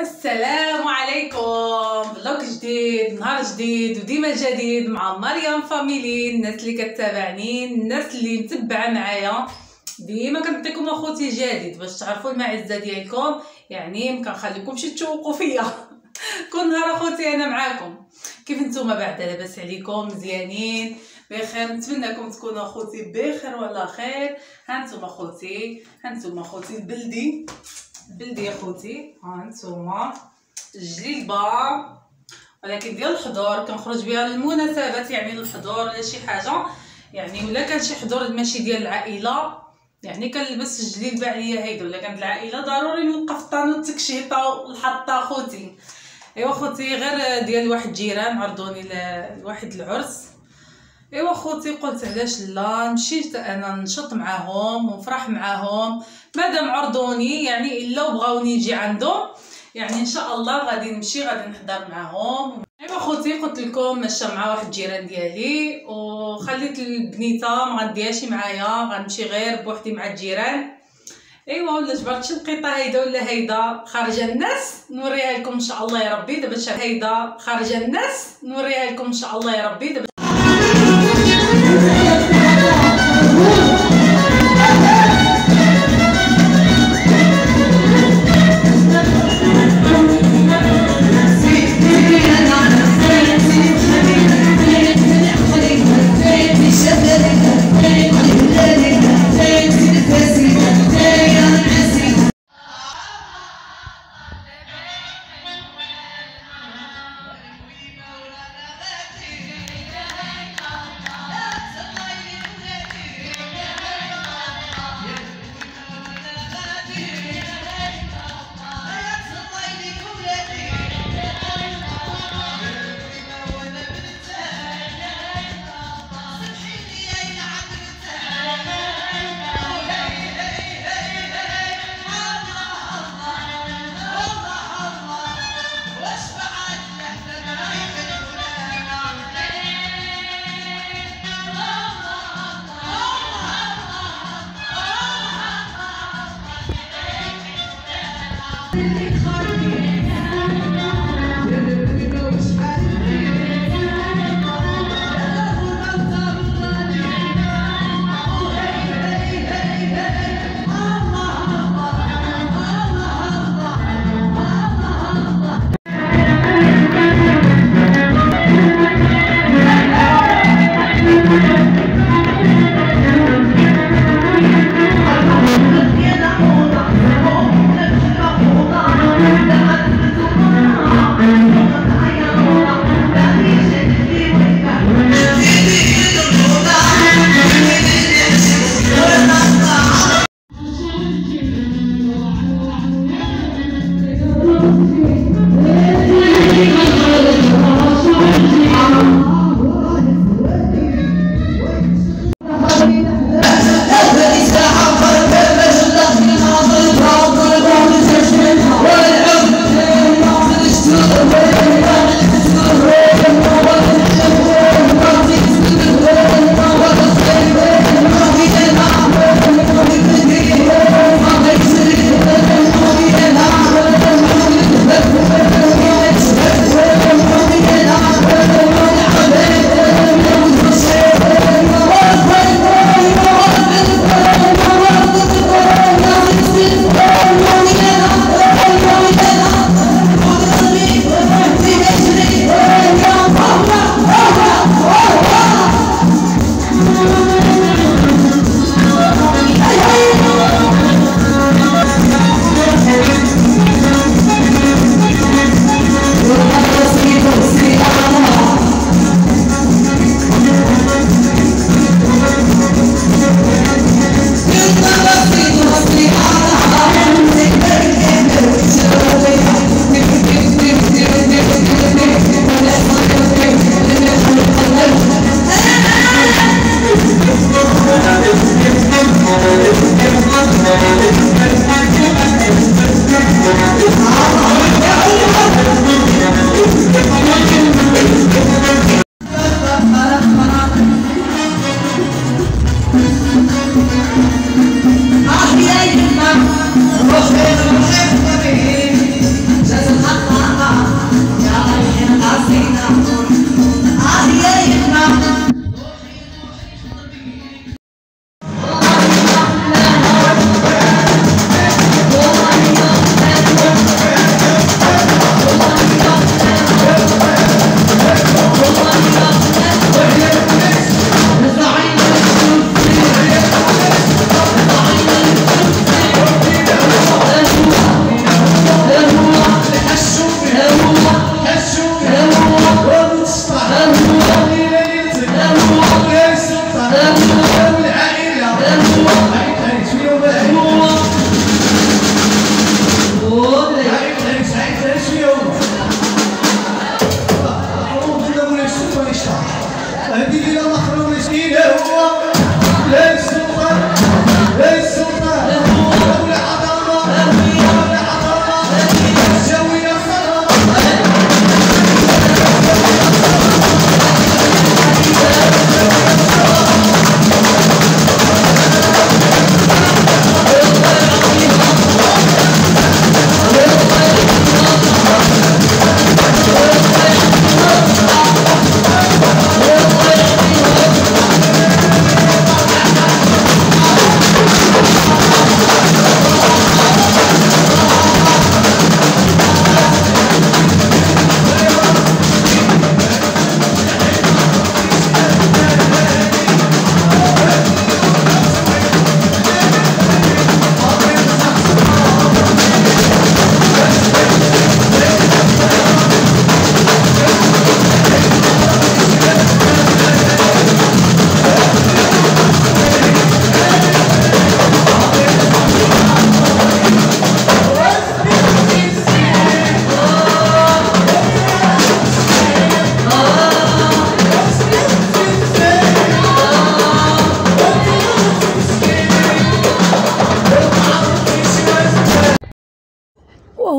السلام عليكم. vlog جديد نهار جديد وديما جديد مع مريم Family الناس اللي كتابعني الناس اللي متبعة معايا. ديما كنعطيكم أخوتي جديد باش تعرفوا المعزة ديالكم. يعني ما كنخليكمش تشوقوا فيا. كل نهار أخوتي أنا معاكم. كيف نتوما بعد؟ لاباس عليكم مزيانين. بخير نتمنىكم تكونوا أخوتي بخير وعلى خير. هانتوما أخوتي هانتوما أخوتي البلدي. البلدي اخوتي هانتوما الجليبه ولكن ديال الحضور كنخرج بها للمناسبات يعني للحضور ولا شي حاجة. يعني ولا كان شي حضور ماشي ديال العائلة. يعني كنلبس الجليبه عليا هيدا ولا كانت العائلة ضروري نوقف الطانو التكشيطة والحطة اخوتي إيوا خوتي غير ديال واحد الجيران عرضوني لواحد العرس. إيوا خوتي قلت علاش لا مشيت أنا نشط معاهم ونفرح معاهم. مادام عرضوني يعني إلا بغاوني نجي عندهم يعني إن شاء الله غادي نمشي غادي نحضر معاهم. أيوا خوتي قلت لكم مشى مع واحد الجيران ديالي وخليت البنيتة ما غنديهاش معايا غنمشي غير بوحدي مع الجيران. أيوا ولا جبرت شي لقيطه هيدا ولا هيدا خارجة الناس نوريها لكم إن شاء الله يا ربي. دابا هيدا خارجة الناس نوريها لكم إن شاء الله يا ربي. دابا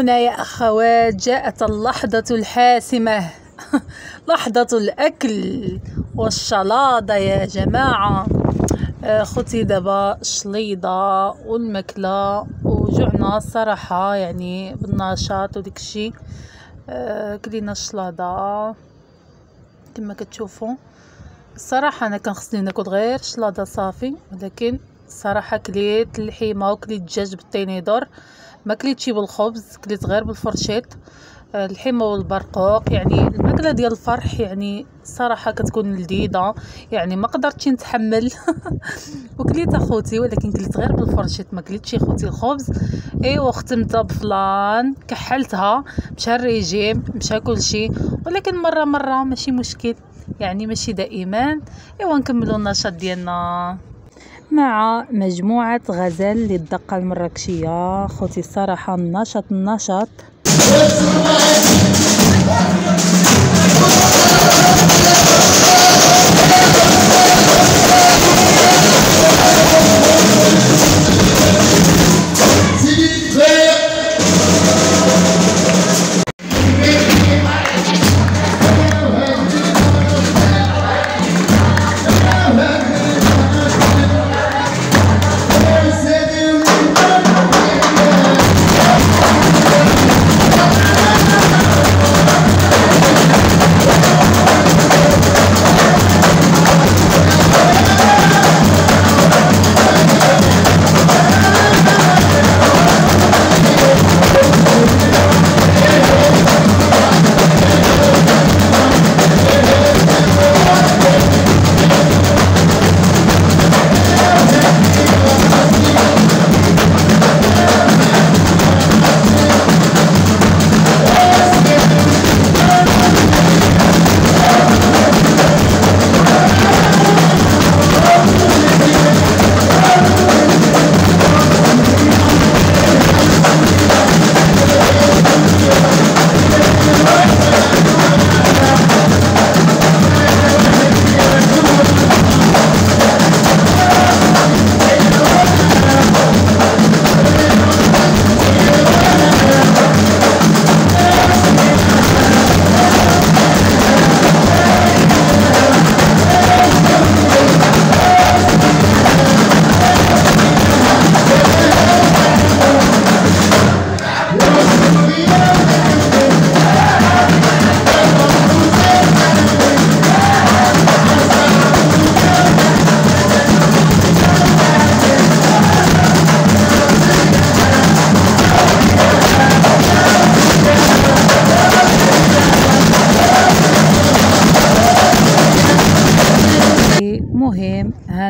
وهنا يا أخوات جاءت اللحظة الحاسمة. لحظة الأكل والشلاضة يا جماعة. آه، خوتي دابا الشليضة والمكلة وجوعنا الصراحة يعني بالنشاط وديكشي آه، كلينا الشلاضة كما كتشوفوا. الصراحة أنا كان خصني ناكل غير شلاضة صافي ولكن الصراحة كليت اللحيمة وكليت الدجاج بال tenedor ما كليتشي بالخبز كليت غير بال fourchette اللحم والبرقوق يعني الماكلة ديال الفرح يعني صراحة كتكون لذيذة. يعني ما قدرتش نتحمل. وكليت أخوتي ولكن كليت غير بال fourchette ما كليتش خوتي الخبز. إيوا ختمتها ب flan كحلتها مشى الريجيم مشى كلشي. ولكن مرة مرة ماشي مشكل. يعني ماشي دائما. إيوا نكملوا النشاط ديالنا. مع مجموعة غزل للدقة المراكشية خوتي الصراحة النشاط النشاط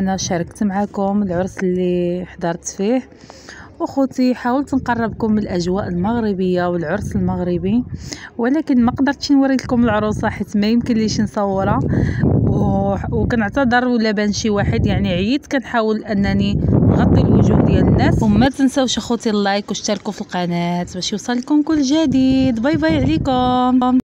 أنا شاركت معكم العرس اللي حضرت فيه. وخوتي حاولت نقربكم من الأجواء المغربية والعرس المغربي ولكن ما قدرتش نوري لكم العروسة حيت ما يمكن ليش نصورها. وكنعتذر ولا بان شي واحد يعني عييت كنحاول أنني نغطي الوجوه ديال الناس. وما تنساوش أخوتي ال like واشتركوا في القناة باش يوصلكم كل جديد. bye bye عليكم.